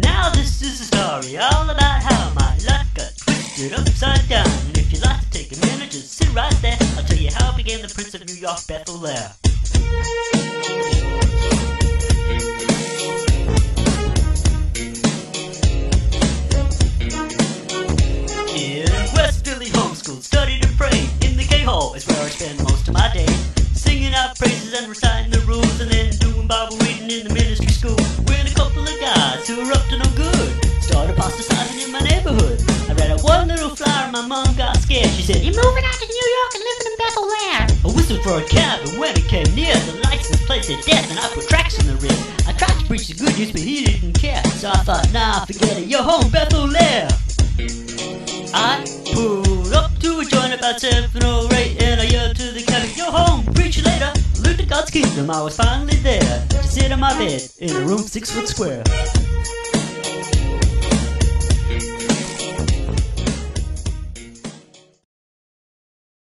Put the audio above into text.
Now this is a story all about how my luck got twisted upside down. And if you'd like to take a minute, just sit right there. I'll tell you how I became the Prince of New York, Bethel. In the K-hole is where I spend most of my. Singing out praises and reciting Bible reading in the ministry school with a couple of guys who were up to no good. Started apostatizing in my neighborhood. I read out one little flyer and my mom got scared. She said, You're moving out to New York and living in Bethel Land. I whistled for a cab and when it came near, the license plate said death and I put tracks in the rear. I tried to preach the good news but he didn't care. So I thought, nah, forget it, you're home, Bethel Lair. I pulled up to a joint about 7 God's kingdom, I was finally there to sit on my bed in a room six foot square.